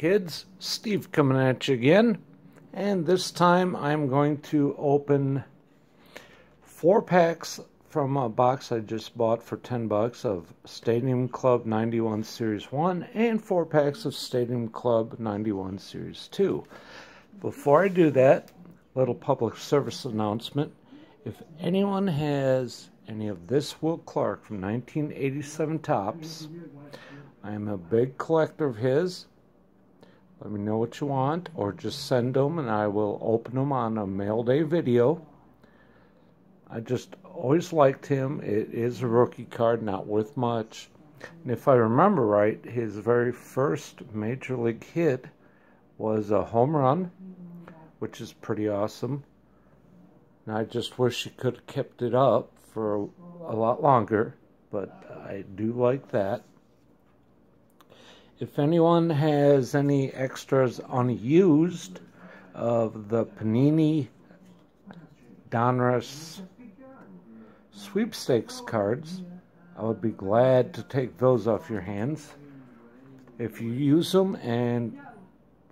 kids? Steve coming at you again. And this time I'm going to open four packs from a box I just bought for 10 bucks of Stadium Club 91 Series 1 and four packs of Stadium Club 91 Series 2. Before I do that, little public service announcement. If anyone has any of this Will Clark from 1987 Topps, I am a big collector of his. Let me know what you want, or just send them and I will open them on a mail day video. I just always liked him. It is a rookie card, not worth much. And if I remember right, his very first major league hit was a home run, which is pretty awesome. And I just wish he could have kept it up for a, lot longer, but I do like that. If anyone has any extras unused of the Panini Donruss sweepstakes cards, I would be glad to take those off your hands. If you use them and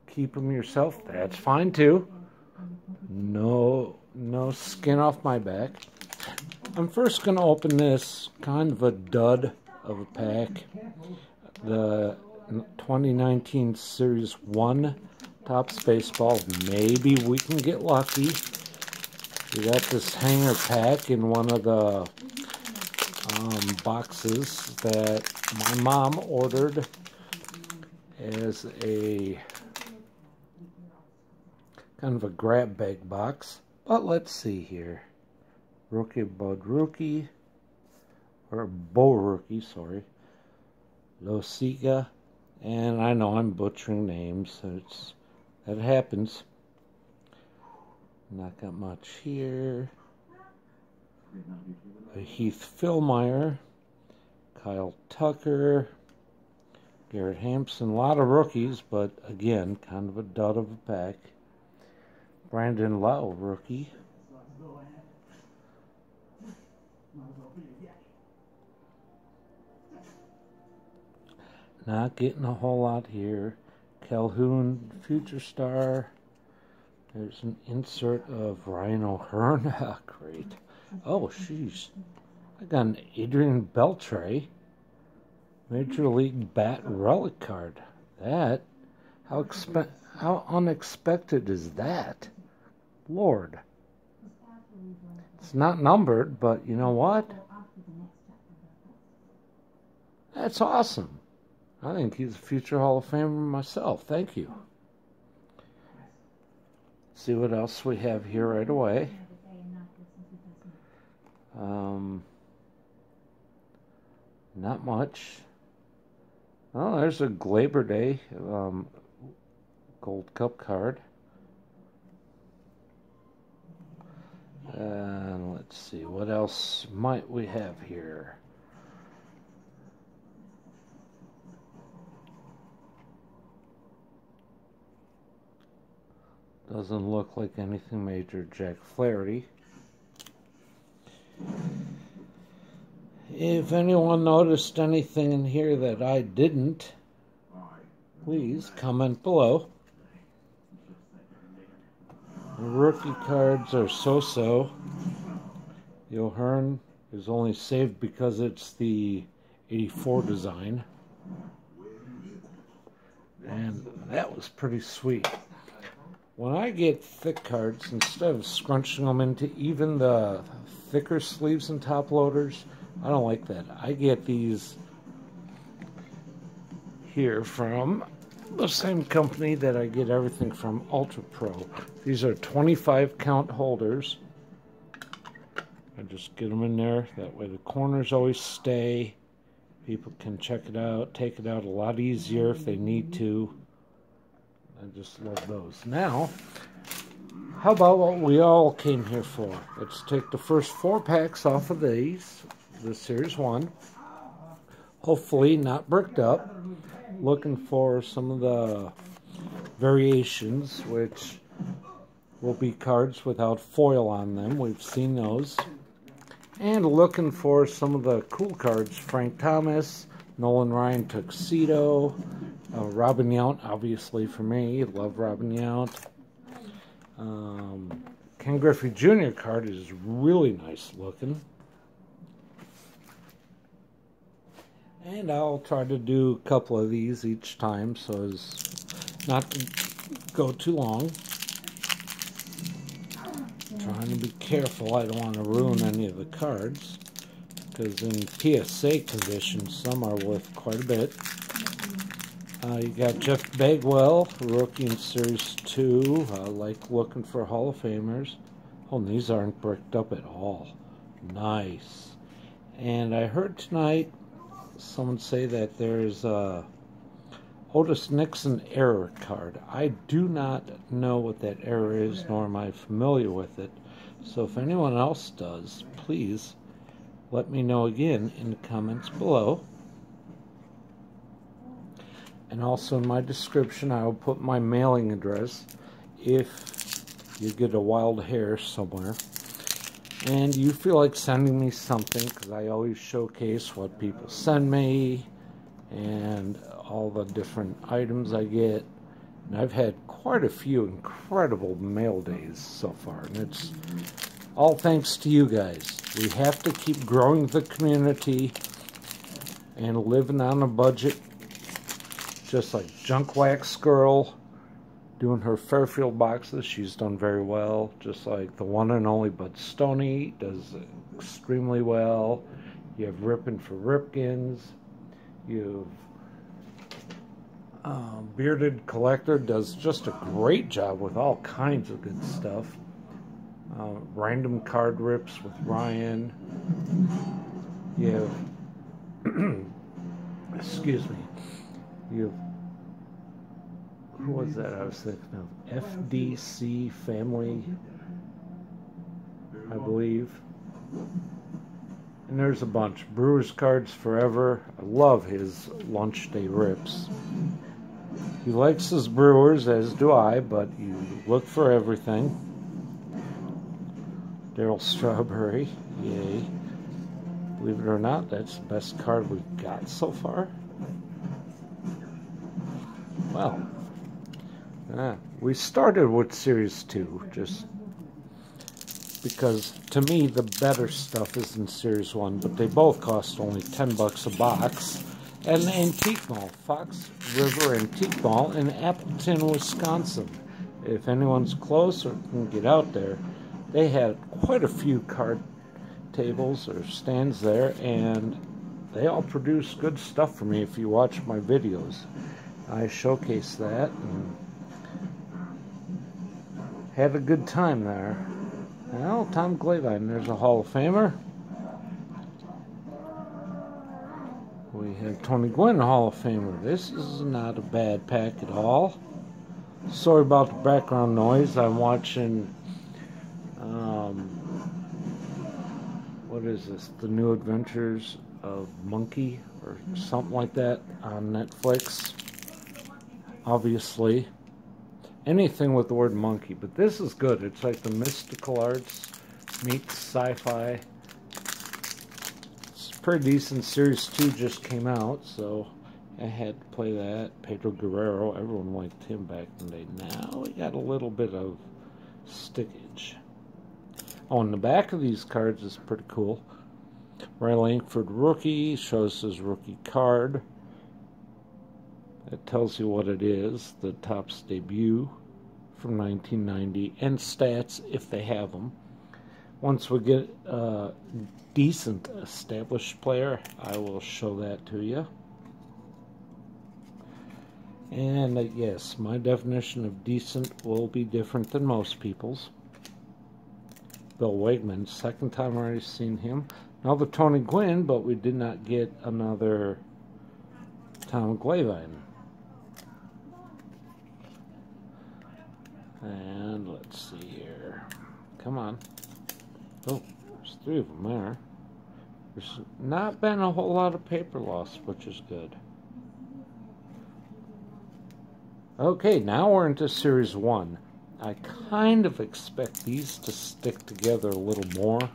keep them yourself, that's fine too. No, no skin off my back. I'm first going to open this kind of a dud of a pack. The 2019 Series 1 Topps Baseball. Maybe we can get lucky. We got this hanger pack in one of the um, boxes that my mom ordered as a kind of a grab bag box. But let's see here. Rookie Bud Rookie, or Bo Rookie, sorry. Losiga, and I know I'm butchering names. So it's that happens. Not got much here. Uh, Heath Fillmyer, Kyle Tucker, Garrett Hampson. A lot of rookies, but again, kind of a dud of a pack. Brandon Lowe, rookie. Not getting a whole lot here. Calhoun, Future Star. There's an insert of Ryan O'Hearn. Great. Oh, sheesh. I got an Adrian Beltre. Major League Bat Relic card. That? How, expe- how unexpected is that? Lord. It's not numbered, but you know what? That's awesome. I think he's a future Hall of Famer myself. Thank you. See what else we have here right away. Um, not much. Oh, there's a Gleyber Day um, Gold Cup card. And let's see, what else might we have here? Doesn't look like anything major. Jack Flaherty. If anyone noticed anything in here that I didn't, please comment below. The rookie cards are so-so. O'Hearn is only saved because it's the 84 design. And that was pretty sweet. When I get thick cards, instead of scrunching them into even the thicker sleeves and top loaders, I don't like that. I get these here from the same company that I get everything from, Ultra Pro. These are 25 count holders. I just get them in there. That way the corners always stay. People can check it out, take it out a lot easier if they need to. I just love those. Now, how about what we all came here for? Let's take the first four packs off of these, the Series 1. Hopefully not bricked up. Looking for some of the variations, which will be cards without foil on them. We've seen those. And looking for some of the cool cards. Frank Thomas, Nolan Ryan Tuxedo, Uh, Robin Yount, obviously for me, love Robin Yount. Um, Ken Griffey Jr. card is really nice looking. And I'll try to do a couple of these each time so as not to go too long. Trying to be careful, I don't want to ruin any of the cards. Because in PSA condition, some are worth quite a bit. Uh, you got Jeff Bagwell, rookie in Series 2. Uh, like looking for Hall of Famers. Oh, these aren't bricked up at all. Nice. And I heard tonight someone say that there's a Otis Nixon error card. I do not know what that error is, nor am I familiar with it. So if anyone else does, please let me know again in the comments below. And also in my description, I will put my mailing address if you get a wild hair somewhere and you feel like sending me something because I always showcase what people send me and all the different items I get. And I've had quite a few incredible mail days so far, and it's all thanks to you guys. We have to keep growing the community and living on a budget, just like Junk Wax Girl doing her Fairfield boxes. She's done very well, just like the one and only Bud Stoney does extremely well. You have Rippin' for Ripkins. You have um, Bearded Collector does just a great job with all kinds of good stuff. Uh, random card rips with Ryan. You have, excuse me, you have who was that I was thinking of? FDC Family, I believe. And there's a bunch. Brewers Cards Forever. I love his lunch day rips. He likes his Brewers, as do I, but you look for everything. Darryl Strawberry. Yay. Believe it or not, that's the best card we've got so far. Well, Ah, we started with Series 2, just because to me the better stuff is in Series 1, but they both cost only 10 bucks a box. And Antique Mall, Fox River Antique Mall in Appleton, Wisconsin. If anyone's close or can get out there, they had quite a few card tables or stands there, and they all produce good stuff for me if you watch my videos. I showcase that. And, had a good time there. Well, Tom Glavine, there's a Hall of Famer. We have Tony Gwynn, Hall of Famer. This is not a bad pack at all. Sorry about the background noise. I'm watching, what is this? The New Adventures of Monkey or something like that on Netflix. Obviously anything with the word monkey, but this is good. It's like the mystical arts meets sci-fi. It's pretty decent. Series 2 just came out, so I had to play that. Pedro Guerrero, everyone liked him back in the day. Now we got a little bit of stickage. And the back of these cards is pretty cool. Ray Lankford rookie shows his rookie card. It tells you what it is, the Topps debut from 1990, and stats if they have them. Once we get a decent established player, I will show that to you. And uh, yes, my definition of decent will be different than most people's. Bill Wegman, second time I already seen him. Another Tony Gwynn, but we did not get another Tom Glavine. And let's see here. Come on. Oh, there's three of them there. There's not been a whole lot of paper loss, which is good. Okay, now we're into Series 1. I kind of expect these to stick together a little more.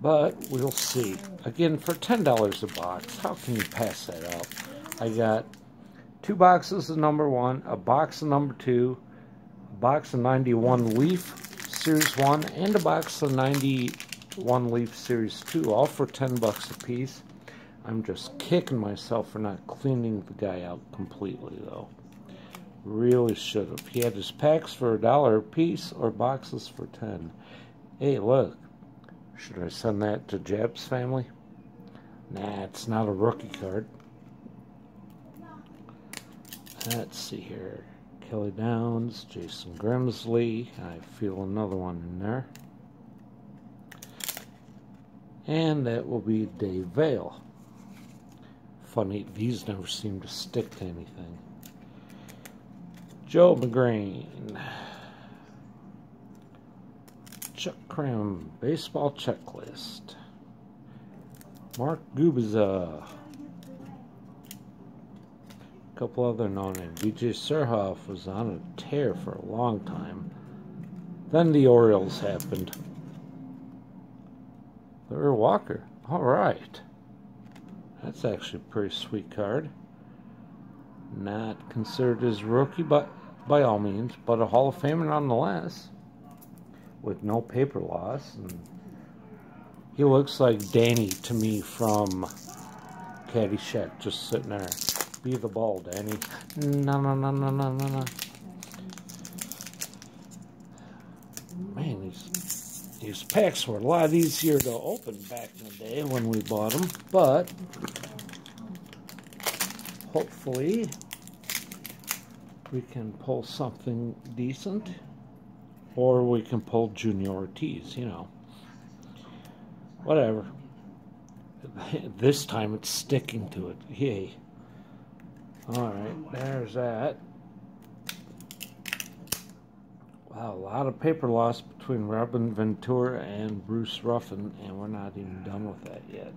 But we'll see. Again, for $10 a box, how can you pass that up? I got two boxes of number one, a box of number two, a box of 91 Leaf Series 1, and a box of 91 Leaf Series 2, all for 10 bucks a piece. I'm just kicking myself for not cleaning the guy out completely, though. Really should have. He had his packs for a dollar a piece or boxes for 10. Hey, look. Should I send that to Jeb's family? Nah, it's not a rookie card. Let's see here. Kelly Downs, Jason Grimsley. I feel another one in there. And that will be Dave Valle. Funny, these never seem to stick to anything. Joe Magrane. Chuck Crim, Baseball Checklist. Mark Gubicza. A couple other known names. BJ Surhoff was on a tear for a long time. Then the Orioles happened. Larry Walker. All right. That's actually a pretty sweet card. Not considered as rookie, but by all means, but a Hall of Famer nonetheless, with no paper loss. And he looks like Danny to me from Caddyshack, just sitting there. Be the ball, Danny. No, no, no, no, no, no, no. Man, these these packs were a lot easier to open back in the day when we bought them, but hopefully we can pull something decent or we can pull Junior Ortiz, you know. Whatever. This time it's sticking to it. Yay. Alright, there's that. Wow, a lot of paper loss between Robin Ventura and Bruce Ruffin, and we're not even done with that yet.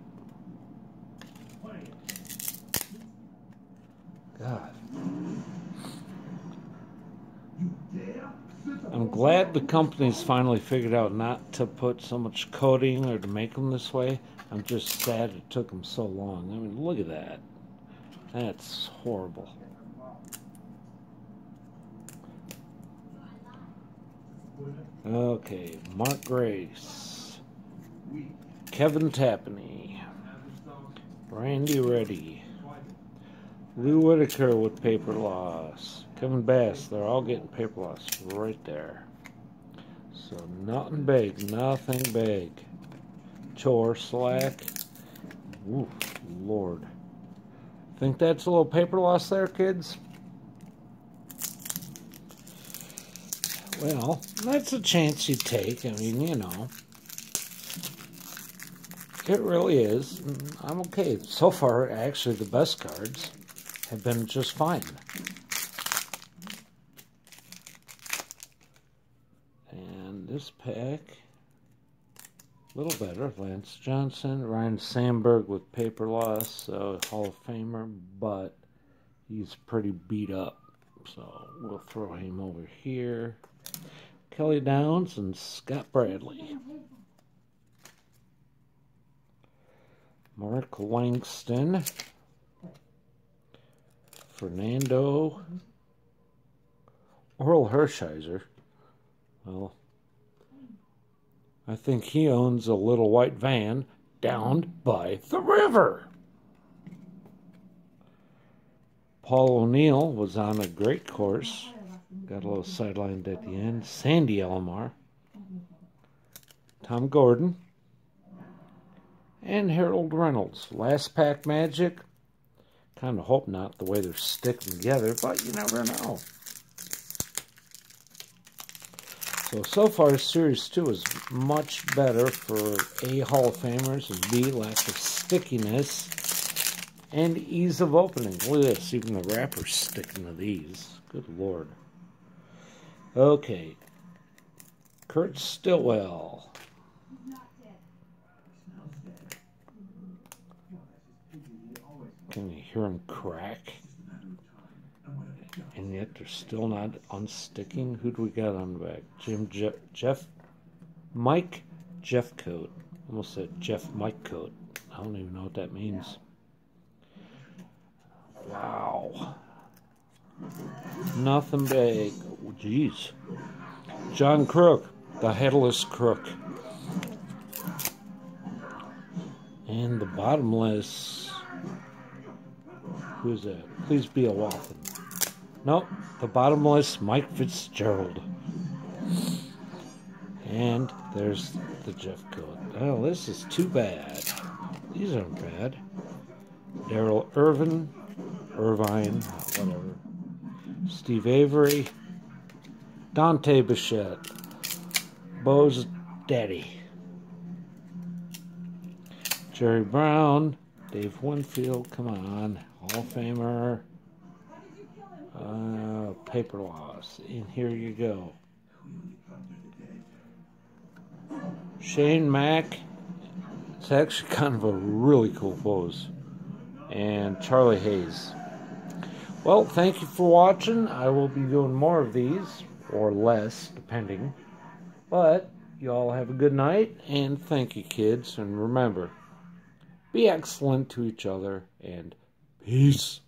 God. Glad the company's finally figured out not to put so much coating or to make them this way. I'm just sad it took them so long. I mean, look at that. That's horrible. Okay, Mark Grace, Kevin Tapani, Randy Ready, Lou Whitaker with paper loss, Kevin Bass, they're all getting paper loss right there. So nothing big, nothing big. Chore, slack. Ooh, Lord. Think that's a little paper loss there, kids? Well, that's a chance you take. I mean, you know. It really is. Mm, I'm okay. So far, actually, the best cards have been just fine. And this pack, a little better. Lance Johnson, Ryne Sandberg with paper loss, uh, Hall of Famer, but he's pretty beat up. So we'll throw him over here. Kelly Downs and Scott Bradley. Mark Langston. Fernando. Orel Hershiser. Well, I think he owns a little white van down by the river. Paul O'Neill was on a great course. Got a little sidelined at the end. Sandy Alomar. Tom Gordon. And Harold Reynolds. Last pack magic. Kind of hope not the way they're sticking together, but you never know. So, so far, Series 2 is much better for A, Hall of Famers, and B, lack of stickiness and ease of opening. Look at this, even the wrapper's sticking to these. Good lord. Okay. Kurt Stillwell. Can you hear him crack? And yet they're still not unsticking. Who do we got on the back? Jim Jeff, Jeff Mike Jeffcoat. Almost said Jeff Mike coat. I don't even know what that means. Wow. Nothing big. Oh, jeez. John Kruk, the headless crook. And the bottomless. Who's that? Please be a Wathen. Nope, the bottomless Mike Fitzgerald. And there's the Jeff. Oh, this is too bad. These aren't bad. Daryl Irvin, Irvine, whatever. Steve Avery, Dante Bichette, Bo's daddy, Jerry Browne, Dave Winfield, come on, Hall of Famer, uh, paper loss, and here you go. Shane Mack, it's actually kind of a really cool pose, and Charlie Hayes. Well, thank you for watching. I will be doing more of these, or less, depending. But, you all have a good night, and thank you, kids. And remember, be excellent to each other, and peace.